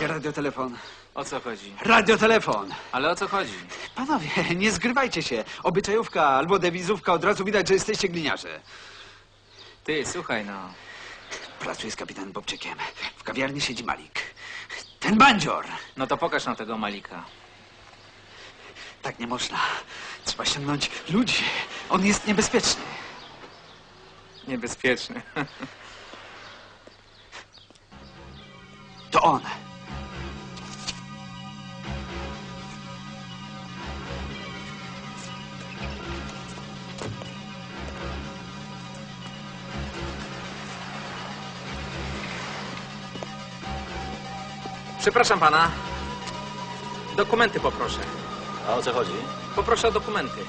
radiotelefon. O co chodzi? Radiotelefon! Ale o co chodzi? Panowie, nie zgrywajcie się. Obyczajówka albo dewizówka, od razu widać, że jesteście gliniarze. Ty, słuchaj no. Pracuję z kapitanem Bobczykiem. W kawiarni siedzi Malik. Ten bandzior! No to pokaż nam tego Malika. Tak nie można. Trzeba ściągnąć ludzi. On jest niebezpieczny. Niebezpieczny. To on. Przepraszam pana. Dokumenty poproszę. A o co chodzi? Poproszę o dokumenty.